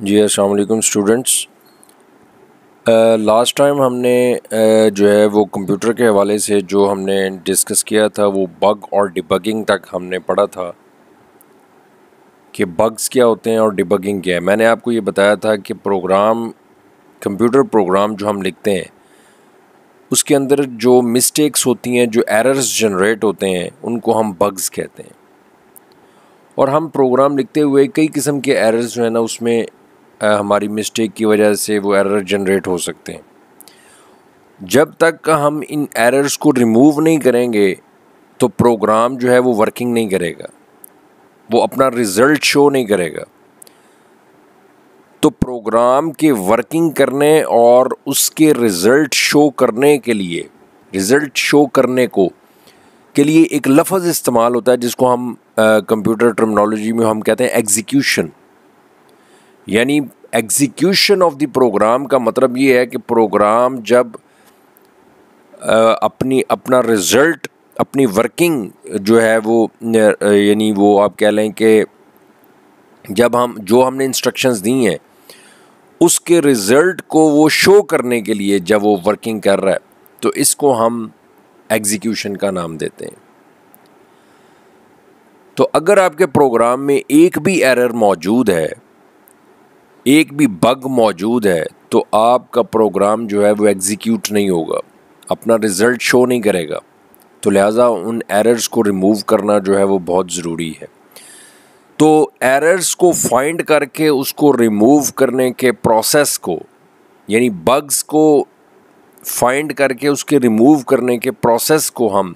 जी अस्सलाम वालेकुम students. Last time हमने uh, जो है वो कंप्यूटर के हवाले से जो हमने डिस्कस किया था वो बग और डिबगिंग तक हमने पढ़ा था कि बग्स क्या होते हैं और डिबगिंग क्या है। मैंने आपको ये बताया था कि प्रोग्राम कंप्यूटर प्रोग्राम जो हम लिखते हैं उसके अंदर जो मिस्टेक्स होती हैं जो एरर्स जनरेट होते हैं उनको हम बग्स कहते हैं। और हम प्रोग्राम लिखते हुए कई किस्म के एरर्स जो है ना उसमें हमारी मिस्टेक की वजह से वो एरर जनरेट हो सकते हैं। जब तक हम इन एरर्स को रिमूव नहीं करेंगे तो प्रोग्राम जो है वो वर्किंग नहीं करेगा। वो अपना रिज़ल्ट शो नहीं करेगा। तो प्रोग्राम के वर्किंग करने और उसके रिज़ल्ट शो करने के लिए रिज़ल्ट शो करने को, के लिए एक लफ्ज़ इस्तेमाल होता है, जिसको हम कंप्यूटर टर्मिनोलॉजी में हम कहते हैं एग्जीक्यूशन यानी एग्जीक्यूशन ऑफ़ द प्रोग्राम का मतलब ये है कि प्रोग्राम जब अपनी, अपना रिज़ल्ट अपनी वर्किंग जो है वो यानी वो आप कह लें कि जब हम, जो हमने इंस्ट्रक्शंस दी हैं, उसके रिज़ल्ट को वो शो करने के लिए जब वो वर्किंग कर रहा है तो इसको हम एग्जीक्यूशन का नाम देते हैं। तो अगर आपके प्रोग्राम में एक भी एरर मौजूद है एक भी बग मौजूद है तो आपका प्रोग्राम जो है वो एग्जीक्यूट नहीं होगा। अपना रिज़ल्ट शो नहीं करेगा। तो लिहाजा उन एरर्स को रिमूव करना जो है वो बहुत ज़रूरी है। तो एरर्स को फाइंड करके उसको रिमूव करने के प्रोसेस को, यानी बग्स को फाइंड करके उसके रिमूव करने के प्रोसेस को हम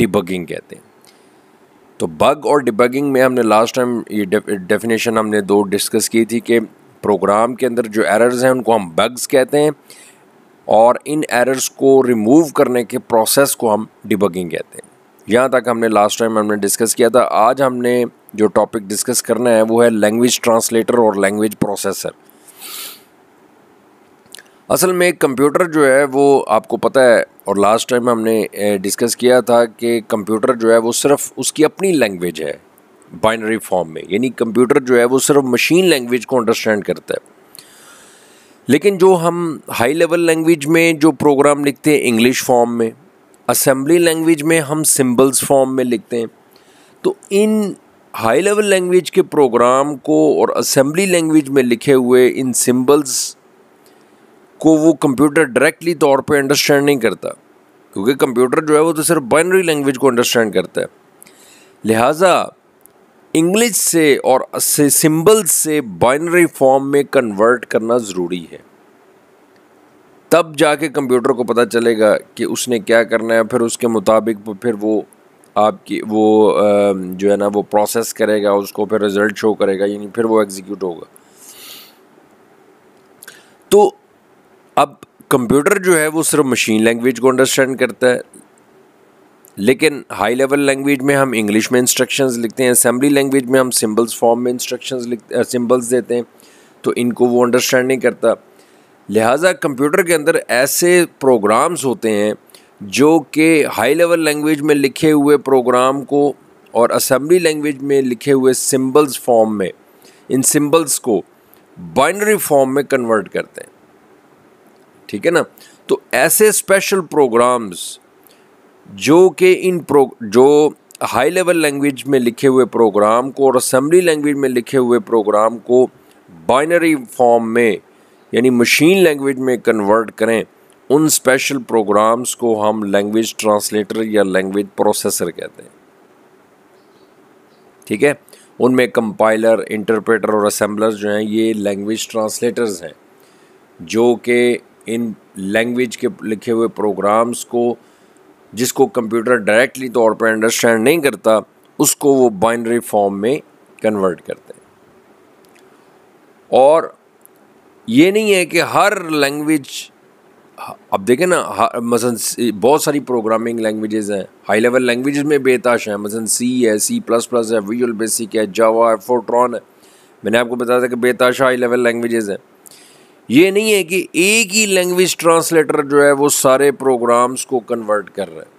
डिबगिंग कहते हैं। तो बग और डिबगिंग में हमने लास्ट टाइम ये डेफिनेशन हमने दो डिस्कस की थी कि प्रोग्राम के अंदर जो एरर्स हैं, उनको हम बग्स कहते हैं और इन एरर्स को रिमूव करने के प्रोसेस को हम डिबगिंग कहते हैं। यहाँ तक हमने लास्ट टाइम हमने डिस्कस किया था। आज हमने जो टॉपिक डिस्कस करना है, वो है लैंग्वेज ट्रांसलेटर और लैंग्वेज प्रोसेसर असल में कंप्यूटर जो है, वो आपको पता है, और लास्ट टाइम हमने डिस्कस किया था कि कंप्यूटर जो है, वो सिर्फ़ उसकी अपनी लैंग्वेज है। बाइनरी फॉर्म में, यानी कंप्यूटर जो है वो सिर्फ़ मशीन लैंग्वेज को अंडरस्टैंड करता है। लेकिन जो हम हाई लेवल लैंग्वेज में जो प्रोग्राम लिखते हैं इंग्लिश फॉर्म में असेंबली लैंग्वेज में हम सिंबल्स फॉर्म में लिखते हैं तो इन हाई लेवल लैंग्वेज के प्रोग्राम को और असेंबली लैंग्वेज में लिखे हुए इन सिंबल्स को वो कंप्यूटर डायरेक्टली तौर पे अंडरस्टैंड नहीं करता, क्योंकि कंप्यूटर जो है वो तो सिर्फ़ बाइनरी लैंग्वेज को अंडरस्टैंड करता है। लिहाजा इंग्लिश से और से सिंबल्स से बाइनरी फॉर्म में कन्वर्ट करना ज़रूरी है। तब जाके कंप्यूटर को पता चलेगा कि उसने क्या करना है, फिर उसके मुताबिक फिर वो आपकी वो जो है ना, वो प्रोसेस करेगा, उसको फिर रिज़ल्ट शो करेगा, यानी फिर वो एग्जीक्यूट होगा। तो अब कंप्यूटर जो है वो सिर्फ़ मशीन लैंग्वेज को अंडरस्टैंड करता है। लेकिन हाई लेवल लैंग्वेज में हम इंग्लिश में इंस्ट्रक्शंस लिखते हैं असम्बली लैंग्वेज में हम सिंबल्स फॉर्म में इंस्ट्रक्शंस लिख सिंबल्स देते हैं तो इनको वो अंडरस्टैंड नहीं करता। लिहाजा कंप्यूटर के अंदर ऐसे प्रोग्राम्स होते हैं, जो कि हाई लेवल लैंग्वेज में लिखे हुए प्रोग्राम को और असम्बली लैंग्वेज में लिखे हुए सिंबल्स फॉर्म में, इन सिंबल्स को बाइनरी फॉर्म में कन्वर्ट करते हैं। ठीक है ना? तो ऐसे स्पेशल प्रोग्राम्स जो कि इन प्रो, जो हाई लेवल लैंग्वेज में लिखे हुए प्रोग्राम को और असम्बली लैंग्वेज में लिखे हुए प्रोग्राम को बाइनरी फॉर्म में, यानी मशीन लैंग्वेज में कन्वर्ट करें, उन स्पेशल प्रोग्राम्स को हम लैंग्वेज ट्रांसलेटर या लैंग्वेज प्रोसेसर कहते हैं। ठीक है? उनमें कंपाइलर इंटरप्रेटर और असेंबलर जो हैं, ये लैंग्वेज ट्रांसलेटर्स हैं, जो कि इन लैंग्वेज के लिखे हुए प्रोग्राम्स को जिसको कंप्यूटर डायरेक्टली तौर पर अंडरस्टैंड नहीं करता, उसको वो बाइनरी फॉर्म में कन्वर्ट करते हैं। और ये नहीं है कि हर लैंग्वेज अब देखें ना मसन बहुत सारी प्रोग्रामिंग लैंग्वेजेस हैं। हाई लेवल लैंग्वेजेस में बेताश हैं। मसन सी है सी प्लस प्लस है विजुअल बेसिक है जावा है फोट्रॉन है। मैंने आपको बताया था कि बेताश हाई लेवल लैंग्वेजेस हैं। ये नहीं है कि एक ही लैंग्वेज ट्रांसलेटर जो है वो सारे प्रोग्राम्स को कन्वर्ट कर रहा है।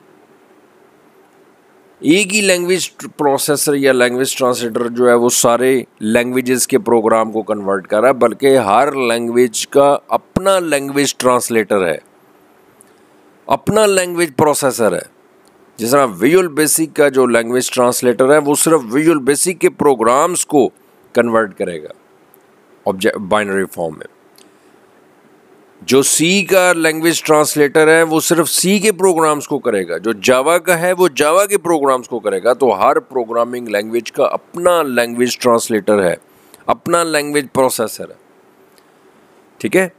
एक ही लैंग्वेज प्रोसेसर या लैंग्वेज ट्रांसलेटर जो है वो सारे लैंग्वेजेस के प्रोग्राम को कन्वर्ट कर रहा है, बल्कि हर लैंग्वेज का अपना लैंग्वेज ट्रांसलेटर है। अपना लैंग्वेज प्रोसेसर है। जिस तरह विजुअल बेसिक का जो लैंग्वेज ट्रांसलेटर है, वो सिर्फ़ विजुअल बेसिक के प्रोग्राम्स को कन्वर्ट करेगा ऑब्जेक्ट बाइनरी फॉर्म में। जो सी का लैंग्वेज ट्रांसलेटर है, वो सिर्फ़ सी के प्रोग्राम्स को करेगा। जो जावा का है, वो जावा के प्रोग्राम्स को करेगा। तो हर प्रोग्रामिंग लैंग्वेज का अपना लैंग्वेज ट्रांसलेटर है, अपना लैंग्वेज प्रोसेसर है। ठीक है?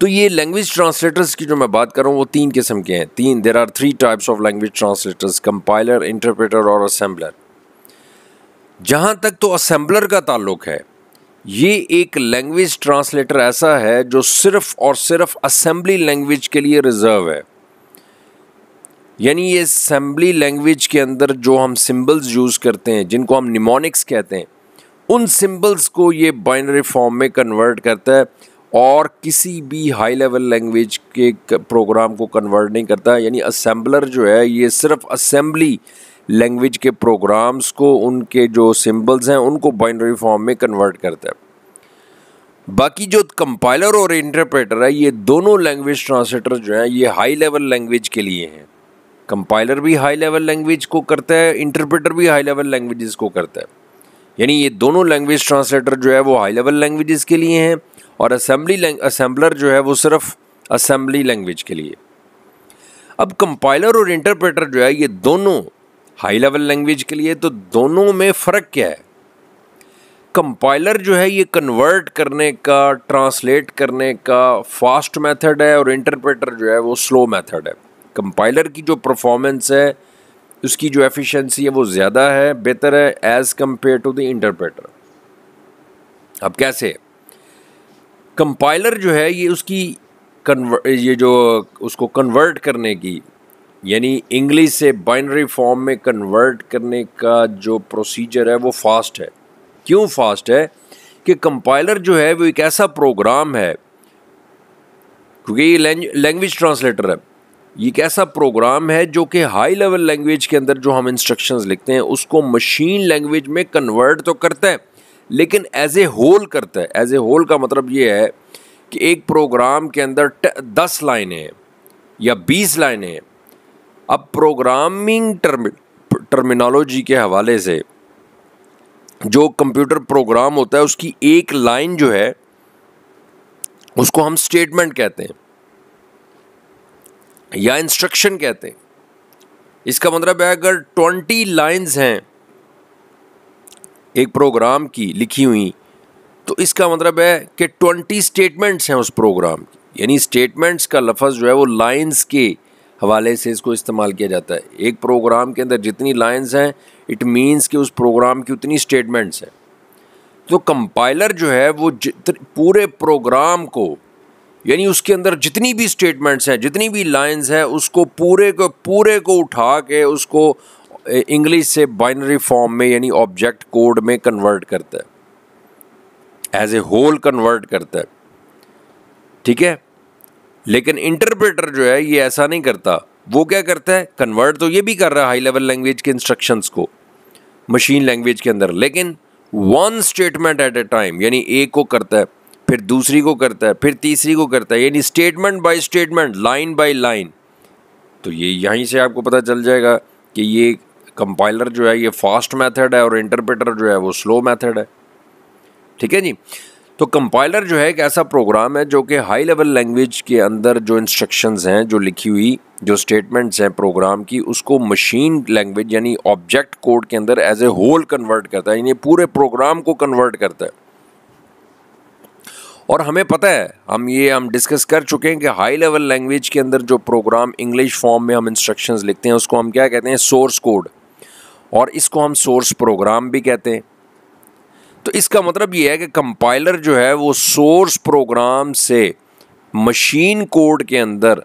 तो ये लैंग्वेज ट्रांसलेटर्स की जो मैं बात कर रहा हूँ, वो तीन किस्म के हैं। तीन there are three types of language translators compiler interpreter और असेंबलर जहाँ तक तो असेंबलर का ताल्लुक है ये एक लैंग्वेज ट्रांसलेटर ऐसा है जो सिर्फ़ और सिर्फ़ असेंबली लैंग्वेज के लिए रिज़र्व है। यानी ये असेंबली लैंग्वेज के अंदर जो हम सिंबल्स यूज़ करते हैं, जिनको हम निमोनिक्स कहते हैं, उन सिंबल्स को ये बाइनरी फॉर्म में कन्वर्ट करता है और किसी भी हाई लेवल लैंग्वेज के प्रोग्राम को कन्वर्ट नहीं करता। यानी असेंबलर जो है, ये सिर्फ़ असेंबली लैंग्वेज के प्रोग्राम्स को, उनके जो सिंबल्स हैं, उनको बाइनरी फॉर्म में कन्वर्ट करता है। बाकी जो कंपाइलर और इंटरप्रेटर है, ये दोनों लैंग्वेज ट्रांसलेटर जो हैं, ये हाई लेवल लैंग्वेज के लिए हैं। कंपाइलर भी हाई लेवल लैंग्वेज को करता है इंटरप्रेटर भी हाई लेवल लैंग्वेजेस को करता है। यानी ये दोनों लैंग्वेज ट्रांसलेटर जो है, वो हाई लेवल लैंग्वेजेस के लिए हैं और असेंबली असेंबलर जो है, वो सिर्फ़ असेंबली लैंग्वेज के लिए। अब कंपाइलर और इंटरप्रेटर जो है, ये दोनों हाई लेवल लैंग्वेज के लिए तो दोनों में फ़र्क क्या है? कंपाइलर जो है, ये कन्वर्ट करने का, ट्रांसलेट करने का फास्ट मेथड है और इंटरप्रेटर जो है, वो स्लो मेथड है। कंपाइलर की जो परफॉर्मेंस है, उसकी जो एफिशिएंसी है, वो ज़्यादा है, बेहतर है as compared to the interpreter अब कैसे? कंपाइलर जो है, ये उसकी कन्वर ये जो, उसको कन्वर्ट करने की यानी इंग्लिश से बाइनरी फॉर्म में कन्वर्ट करने का जो प्रोसीजर है, वो फास्ट है। क्यों फास्ट है? कि कंपाइलर जो है, वो एक ऐसा प्रोग्राम है, क्योंकि ये लैंग्वेज ट्रांसलेटर है। ये एक ऐसा प्रोग्राम है जो कि हाई लेवल लैंग्वेज के अंदर जो हम इंस्ट्रक्शंस लिखते हैं, उसको मशीन लैंग्वेज में कन्वर्ट तो करता है, लेकिन एज ए होल करता है। एज ए होल का मतलब ये है कि एक प्रोग्राम के अंदर दस लाइनें हैं, या बीस लाइनें हैं। अब प्रोग्रामिंग टर्म टर्मिनोलॉजी के हवाले से जो कंप्यूटर प्रोग्राम होता है, उसकी एक लाइन जो है, उसको हम स्टेटमेंट कहते हैं या इंस्ट्रक्शन कहते हैं। इसका मतलब है, अगर ट्वेंटी लाइंस हैं, एक प्रोग्राम की लिखी हुई तो इसका मतलब है कि ट्वेंटी स्टेटमेंट्स हैं उस प्रोग्राम की। यानी स्टेटमेंट्स का लफज जो है, वो लाइंस के हवाले से इसको इस्तेमाल किया जाता है। एक प्रोग्राम के अंदर जितनी लाइंस हैं इट मीन्स कि उस प्रोग्राम की उतनी स्टेटमेंट्स हैं। तो कंपाइलर जो है, वो पूरे प्रोग्राम को, यानी उसके अंदर जितनी भी स्टेटमेंट्स हैं, जितनी भी लाइंस हैं, उसको पूरे को पूरे को उठा के उसको इंग्लिश से बाइनरी फॉर्म में, यानी ऑब्जेक्ट कोड में कन्वर्ट करता है। एज ए होल कन्वर्ट करता है। ठीक है? लेकिन इंटरप्रेटर जो है, ये ऐसा नहीं करता। वो क्या करता है? कन्वर्ट तो ये भी कर रहा है हाई लेवल लैंग्वेज के इंस्ट्रक्शंस को मशीन लैंग्वेज के अंदर। लेकिन one statement at a time यानी एक को करता है, फिर दूसरी को करता है, फिर तीसरी को करता है, यानी statement by statement line by line तो ये यहीं से आपको पता चल जाएगा कि ये कंपाइलर जो है, ये फास्ट मेथड है और इंटरप्रेटर जो है, वो स्लो मेथड है। ठीक है जी? तो कंपाइलर जो है एक ऐसा प्रोग्राम है जो कि हाई लेवल लैंग्वेज के अंदर जो इंस्ट्रक्शंस हैं, जो लिखी हुई, जो स्टेटमेंट्स हैं प्रोग्राम की, उसको मशीन लैंग्वेज यानी ऑब्जेक्ट कोड के अंदर एज ए होल कन्वर्ट करता है, यानी पूरे प्रोग्राम को कन्वर्ट करता है। और हमें पता है, हम ये, हम डिस्कस कर चुके हैं कि हाई लेवल लैंग्वेज के अंदर जो प्रोग्राम इंग्लिश फॉर्म में हम इंस्ट्रक्शंस लिखते हैं, उसको हम क्या कहते हैं? सोर्स कोड और इसको हम सोर्स प्रोग्राम भी कहते हैं। तो इसका मतलब ये है कि कंपाइलर जो है वो सोर्स प्रोग्राम से मशीन कोड के अंदर,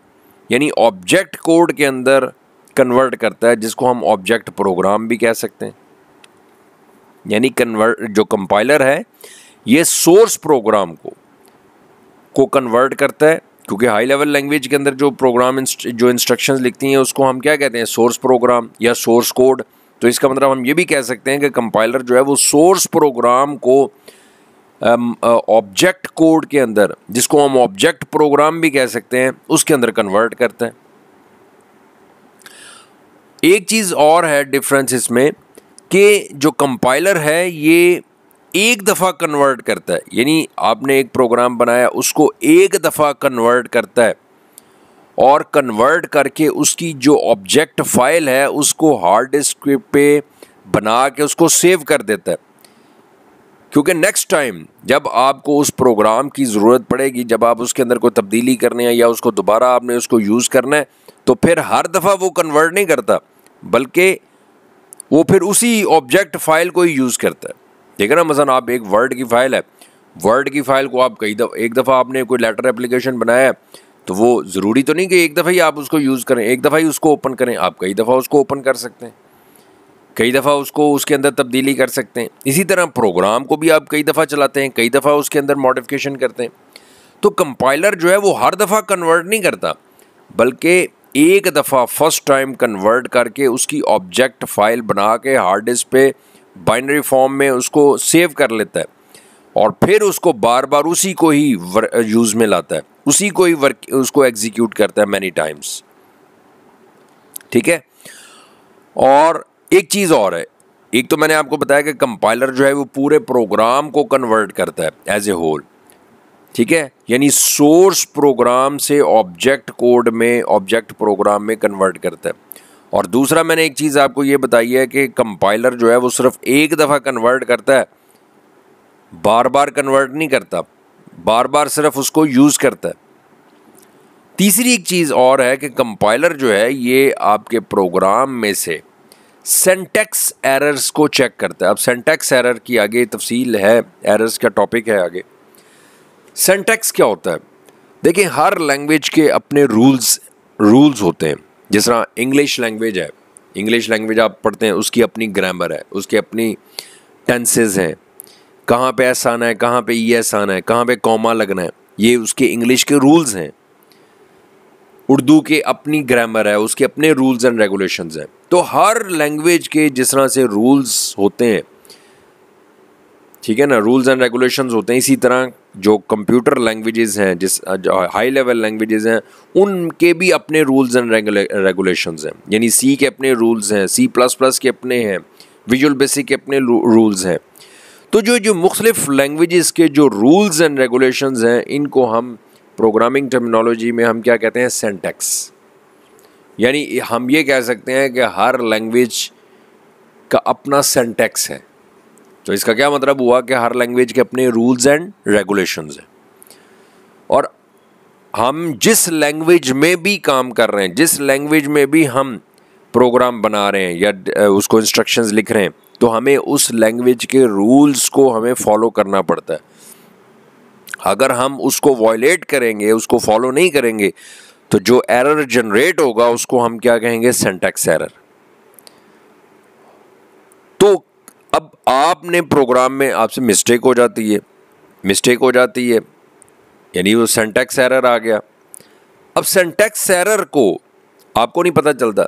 यानी ऑब्जेक्ट कोड के अंदर कन्वर्ट करता है, जिसको हम ऑब्जेक्ट प्रोग्राम भी कह सकते हैं। यानी कन्वर्ट जो कंपाइलर है, ये सोर्स प्रोग्राम को को कन्वर्ट करता है, क्योंकि हाई लेवल लैंग्वेज के अंदर जो प्रोग्राम जो इंस्ट्रक्शंस लिखती हैं, उसको हम क्या कहते हैं? सोर्स प्रोग्राम या सोर्स कोड तो इसका मतलब हम ये भी कह सकते हैं कि कंपाइलर जो है वो सोर्स प्रोग्राम को ऑब्जेक्ट कोड के अंदर, जिसको हम ऑब्जेक्ट प्रोग्राम भी कह सकते हैं, उसके अंदर कन्वर्ट करते हैं। एक चीज़ और है डिफरेंस इसमें कि जो कंपाइलर है, ये एक दफ़ा कन्वर्ट करता है। यानी आपने एक प्रोग्राम बनाया, उसको एक दफ़ा कन्वर्ट करता है। और कन्वर्ट करके उसकी जो ऑब्जेक्ट फ़ाइल है, उसको हार्ड डिस्क पे बना के उसको सेव कर देता है। क्योंकि नेक्स्ट टाइम जब आपको उस प्रोग्राम की ज़रूरत पड़ेगी, जब आप उसके अंदर कोई तब्दीली करनी है या उसको दोबारा आपने उसको यूज़ करना है तो फिर हर दफ़ा वो कन्वर्ट नहीं करता, बल्कि वो फिर उसी ऑब्जेक्ट फ़ाइल को ही यूज़ करता है। ठीक है ना, मसलन आप एक वर्ड की फ़ाइल है वर्ड की फ़ाइल को आप कई दफ़ा, एक दफ़ा आपने कोई लेटर एप्लीकेशन बनाया है तो वो ज़रूरी तो नहीं कि एक दफ़ा ही आप उसको यूज़ करें, एक दफ़ा ही उसको ओपन करें, आप कई दफ़ा उसको ओपन कर सकते हैं। कई दफ़ा उसको उसके अंदर तब्दीली कर सकते हैं। इसी तरह प्रोग्राम को भी आप कई दफ़ा चलाते हैं, कई दफ़ा उसके अंदर मॉडिफिकेशन करते हैं। तो कंपाइलर जो है वो हर दफ़ा कन्वर्ट नहीं करता, बल्कि एक दफ़ा फ़र्स्ट टाइम कन्वर्ट करके उसकी ऑब्जेक्ट फ़ाइल बना के हार्ड डिस्क पे बाइनरी फॉर्म में उसको सेव कर लेता है। और फिर उसको बार बार उसी को ही यूज़ में लाता है। उसी को ही वर्क उसको एग्जीक्यूट करता है मैनी टाइम्स ठीक है? और एक चीज़ और है। एक तो मैंने आपको बताया कि कंपाइलर जो है वो पूरे प्रोग्राम को कन्वर्ट करता है एज ए होल ठीक है? यानी सोर्स प्रोग्राम से ऑब्जेक्ट कोड में ऑब्जेक्ट प्रोग्राम में कन्वर्ट करता है। और दूसरा मैंने एक चीज़ आपको ये बताई है कि कंपाइलर जो है वो सिर्फ़ एक दफ़ा कन्वर्ट करता है। बार बार कन्वर्ट नहीं करता। बार बार सिर्फ़ उसको यूज़ करता है। तीसरी एक चीज़ और है कि कंपाइलर जो है, ये आपके प्रोग्राम में से सेंटेक्स एरर्स को चेक करता है। अब सेंटेक्स एरर की आगे तफसील है एरर्स का टॉपिक है आगे। सेंटेक्स क्या होता है? देखिए, हर लैंग्वेज के अपने रूल्स रूल्स होते हैं। जिस तरह इंग्लिश लैंग्वेज है इंग्लिश लैंग्वेज आप पढ़ते हैं, उसकी अपनी ग्रामर है, उसकी अपनी टेंसेज हैं। कहाँ पे एस आना है, कहाँ पे ई एस आना है, कहाँ पे कॉमा लगना है, ये उसके इंग्लिश के रूल्स हैं। उर्दू के अपनी ग्रामर है, उसके अपने रूल्स एंड रेगुलेशंस हैं। तो हर लैंग्वेज के जिस तरह से रूल्स होते हैं, ठीक है ना रूल्स एंड रेगुलेशंस होते हैं, इसी तरह जो कंप्यूटर लैंग्वेजेस हैं, जिस हाई लेवल लैंग्वेजेस हैं, उनके भी अपने रूल्स एंड रेगुलेशंस हैं। यानी सी के अपने रूल्स हैं सी प्लस प्लस के अपने हैं विजुअल बेसिक के अपने रूल्स हैं। तो जो जो मुख्तलिफ़ लैंग्वेजेस के जो रूल्स एंड रेगुलेशंस हैं, इनको हम प्रोग्रामिंग टर्मिनोलॉजी में हम क्या कहते हैं? सेंटेक्स यानी हम ये कह सकते हैं कि हर लैंग्वेज का अपना सेंटेक्स है। तो इसका क्या मतलब हुआ कि हर लैंग्वेज के अपने रूल्स एंड रेगुलेशंस हैं। और हम जिस लैंग्वेज में भी काम कर रहे हैं, जिस लैंग्वेज में भी हम प्रोग्राम बना रहे हैं या उसको इंस्ट्रक्शंस लिख रहे हैं तो हमें उस लैंग्वेज के रूल्स को हमें फॉलो करना पड़ता है। अगर हम उसको वॉयलेट करेंगे, उसको फॉलो नहीं करेंगे तो जो एरर जनरेट होगा, उसको हम क्या कहेंगे? सेंटेक्स एरर तो अब आपने प्रोग्राम में आपसे मिस्टेक हो जाती है। मिस्टेक हो जाती है। यानी वो सेंटेक्स एरर आ गया। अब सेंटेक्स एरर को आपको नहीं पता चलता।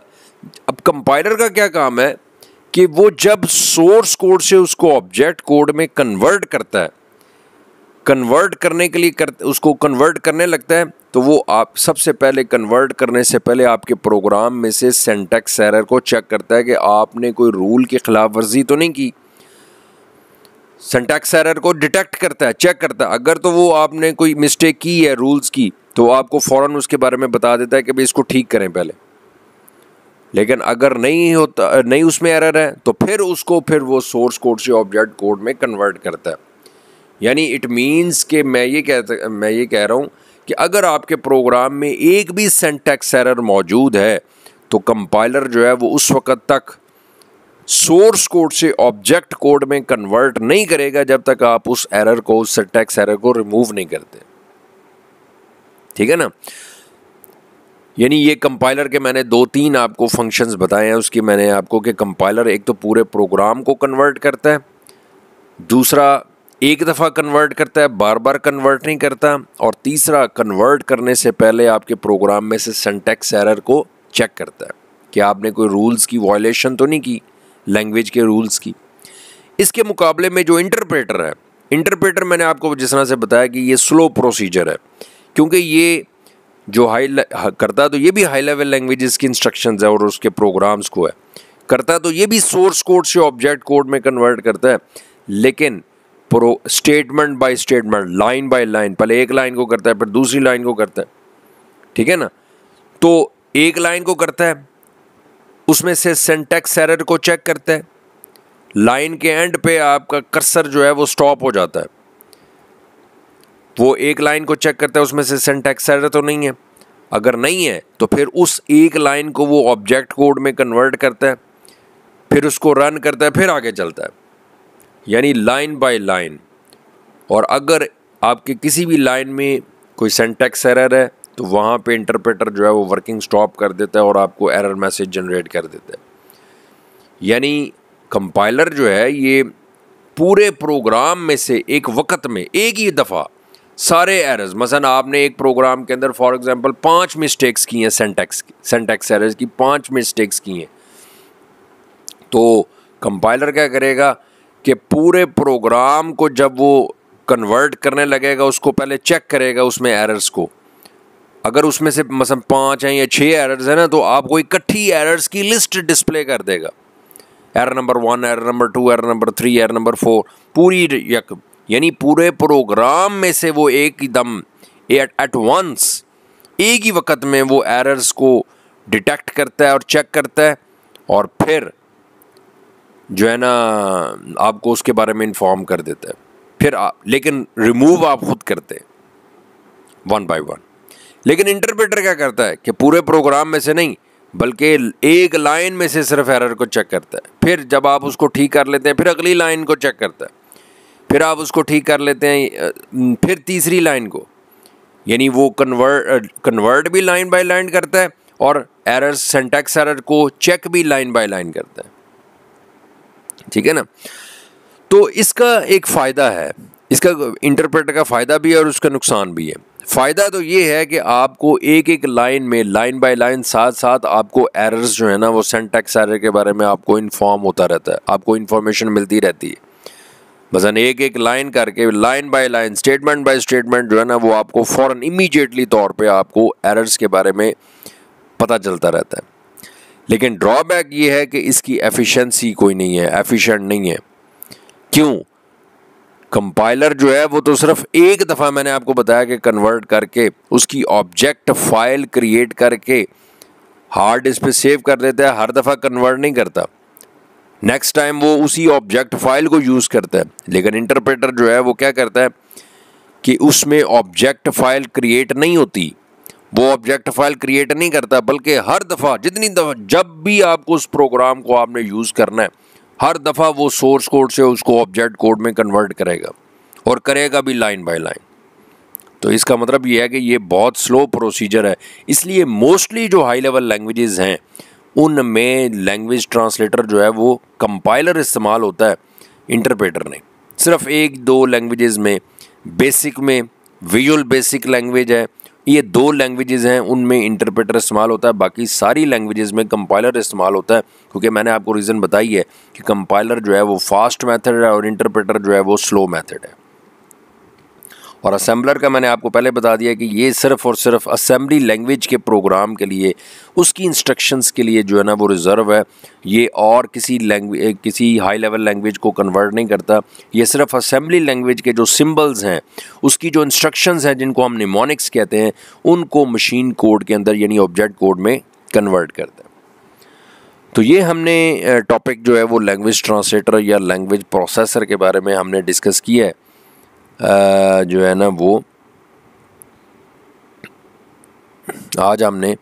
अब कंपाइलर का क्या काम है? कि वो जब सोर्स कोड से उसको ऑब्जेक्ट कोड में कन्वर्ट करता है, कन्वर्ट करने के लिए कर उसको कन्वर्ट करने लगता है तो वो आप, सबसे पहले कन्वर्ट करने से पहले आपके प्रोग्राम में से सेंटेक्स एरर को चेक करता है कि आपने कोई रूल की खिलाफ वर्जी तो नहीं की। सेंटेक्स एरर को डिटेक्ट करता है, चेक करता है। अगर तो वो आपने कोई मिस्टेक की है रूल्स की तो आपको फ़ौरन उसके बारे में बता देता है कि भाई इसको ठीक करें पहले। लेकिन अगर नहीं होता, नहीं उसमें एरर है तो फिर उसको फिर वो सोर्स कोड से ऑब्जेक्ट कोड में कन्वर्ट करता है। यानी इट मीन्स कि मैं ये कहता मैं ये कह रहा हूँ कि अगर आपके प्रोग्राम में एक भी सेंटेक्स एरर मौजूद है तो कंपाइलर जो है वो उस वक़्त तक सोर्स कोड से ऑब्जेक्ट कोड में कन्वर्ट नहीं करेगा जब तक आप उस एरर को उस सेंटेक्स एरर को रिमूव नहीं करते। ठीक है ना? यानी ये कंपाइलर के मैंने दो तीन आपको फ़ंक्शंस बताए हैं, उसकी मैंने आपको कि कंपाइलर एक तो पूरे प्रोग्राम को कन्वर्ट करता है, दूसरा एक दफ़ा कन्वर्ट करता है बार बार कन्वर्ट नहीं करता, और तीसरा कन्वर्ट करने से पहले आपके प्रोग्राम में से सेंटेक्स एरर को चेक करता है कि आपने कोई रूल्स की वायलेशन तो नहीं की लैंग्वेज के रूल्स की। इसके मुकाबले में जो इंटरप्रेटर है इंटरप्रेटर मैंने आपको जिस तरह से बताया कि ये स्लो प्रोसीजर है, क्योंकि ये जो हाई करता तो ये भी हाई लेवल लैंग्वेजेस की इंस्ट्रक्शंस है और उसके प्रोग्राम्स को है। करता तो ये भी सोर्स कोड से ऑब्जेक्ट कोड में कन्वर्ट करता है, लेकिन pro statement by statement line by line पहले एक लाइन को करता है, फिर दूसरी लाइन को करता है। ठीक है ना? तो एक लाइन को करता है, उसमें से सेंटेक्स एरर को चेक करता है लाइन के एंड पे आपका कर्सर जो है वो स्टॉप हो जाता है। वो एक लाइन को चेक करता है, उसमें से सेंटेक्स एरर तो नहीं है। अगर नहीं है तो फिर उस एक लाइन को वो ऑब्जेक्ट कोड में कन्वर्ट करता है, फिर उसको रन करता है, फिर आगे चलता है। यानी लाइन बाय लाइन और अगर आपके किसी भी लाइन में कोई सेंटेक्स एरर है तो वहाँ पे इंटरप्रेटर जो है वो वर्किंग स्टॉप कर देता है और आपको एरर मैसेज जनरेट कर देता है। यानी कंपाइलर जो है, ये पूरे प्रोग्राम में से एक वक्त में एक ही दफ़ा सारे एरर्स मसलन आपने एक प्रोग्राम के अंदर फॉर एग्जांपल पाँच मिस्टेक्स की हैं सेंटेक्स सेंटेक्स एरर्स की, पाँच मिस्टेक्स की हैं। तो कंपाइलर क्या करेगा कि पूरे प्रोग्राम को जब वो कन्वर्ट करने लगेगा, उसको पहले चेक करेगा उसमें एरर्स को। अगर उसमें से मसलन पाँच हैं या छः एरर्स हैं ना तो आपको इकट्ठी एरर्स की लिस्ट डिस्प्ले कर देगा। Error number one error number two error number three error number four पूरी यानी पूरे प्रोग्राम में से वो एक दम एट वंस एक ही वक्त में वो एरर्स को डिटेक्ट करता है और चेक करता है और फिर जो है ना, आपको उसके बारे में इन्फॉर्म कर देता है। फिर आप लेकिन रिमूव आप खुद करते हैं वन बाय वन लेकिन इंटरप्रेटर क्या करता है कि पूरे प्रोग्राम में से नहीं, बल्कि एक लाइन में से सिर्फ़ एरर को चेक करता है। फिर जब आप उसको ठीक कर लेते हैं, फिर अगली लाइन को चेक करता है। फिर आप उसको ठीक कर लेते हैं फिर तीसरी लाइन को। यानी वो कन्वर्ट कन्वर्ट भी लाइन बाय लाइन करता है और एरर सेंटेक्स एरर को चेक भी लाइन बाय लाइन करता है। ठीक है ना? तो इसका एक फ़ायदा है, इसका इंटरप्रेटर का फ़ायदा भी है और उसका नुकसान भी है। फ़ायदा तो ये है कि आपको एक एक लाइन में लाइन बाय लाइन साथ साथ आपको एरर्स जो है ना, वो सेंटेक्स एरर के बारे में आपको इन्फॉर्म होता रहता है, आपको इन्फॉर्मेशन मिलती रहती है। मसन एक एक लाइन करके line by line statement by statement जो है ना, वो आपको फ़ौर इमीजिएटली तौर पे आपको एरर्स के बारे में पता चलता रहता है। लेकिन ड्रॉबैक ये है कि इसकी एफिशिएंसी कोई नहीं है एफिशिएंट नहीं है। क्यों? कंपाइलर जो है, वो तो सिर्फ़ एक दफ़ा मैंने आपको बताया कि कन्वर्ट करके, उसकी ऑब्जेक्ट फ़ाइल क्रिएट करके हार्ड डिस्क पे सेव कर देता है, हर दफ़ा कन्वर्ट नहीं करता। नेक्स्ट टाइम वो उसी ऑब्जेक्ट फ़ाइल को यूज़ करता है। लेकिन इंटरप्रेटर जो है, वो क्या करता है कि उसमें ऑब्जेक्ट फ़ाइल क्रिएट नहीं होती। वो ऑब्जेक्ट फ़ाइल क्रिएट नहीं करता, बल्कि हर दफ़ा, जितनी दफ़ा, जब भी आपको उस प्रोग्राम को आपने यूज़ करना है, हर दफ़ा वो सोर्स कोड से उसको ऑब्जेक्ट कोड में कन्वर्ट करेगा और करेगा भी लाइन बाय लाइन तो इसका मतलब ये है कि ये बहुत स्लो प्रोसीजर है। इसलिए मोस्टली जो हाई लेवल लैंग्वेजेस हैं उनमें लैंग्वेज ट्रांसलेटर जो है वो कंपाइलर इस्तेमाल होता है इंटरप्रेटर नहीं सिर्फ़ एक दो लैंग्वेजेस में बेसिक में विजुअल बेसिक लैंग्वेज है, ये दो लैंग्वेजेस हैं, उनमें इंटरप्रेटर इस्तेमाल होता है, बाकी सारी लैंग्वेजेस में कंपाइलर इस्तेमाल होता है, क्योंकि मैंने आपको रीज़न बताई है कि कंपाइलर जो है वो फास्ट मेथड है और इंटरप्रेटर जो है वो स्लो मेथड है। और असेंबलर का मैंने आपको पहले बता दिया कि ये सिर्फ़ और सिर्फ़ असेंबली लैंग्वेज के प्रोग्राम के लिए, उसकी इंस्ट्रक्शंस के लिए जो है ना वो रिज़र्व है। ये और किसी लैंग्वेज किसी हाई लेवल लैंग्वेज को कन्वर्ट नहीं करता। ये सिर्फ़ असेंबली लैंग्वेज के जो सिम्बल्स हैं, उसकी जो इंस्ट्रक्शंस हैं, जिनको हम निमोनिक्स कहते हैं, उनको मशीन कोड के अंदर यानी ऑब्जेक्ट कोड में कन्वर्ट करता है। तो ये हमने टॉपिक जो है वो लैंग्वेज ट्रांसलेटर या लैंग्वेज प्रोसेसर के बारे में हमने डिस्कस किया है। जो है ना वो आज हमने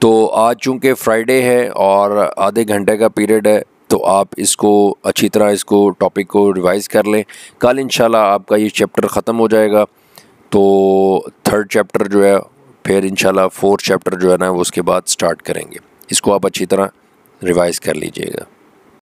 तो आज चूँकि फ्राइडे है और आधे घंटे का पीरियड है तो आप इसको अच्छी तरह इसको टॉपिक को रिवाइज़ कर लें। कल इंशाल्लाह आपका ये चैप्टर ख़त्म हो जाएगा तो थर्ड चैप्टर जो है, फिर इंशाल्लाह फोर्थ चैप्टर जो है ना वो उसके बाद स्टार्ट करेंगे। इसको आप अच्छी तरह रिवाइज़ कर लीजिएगा।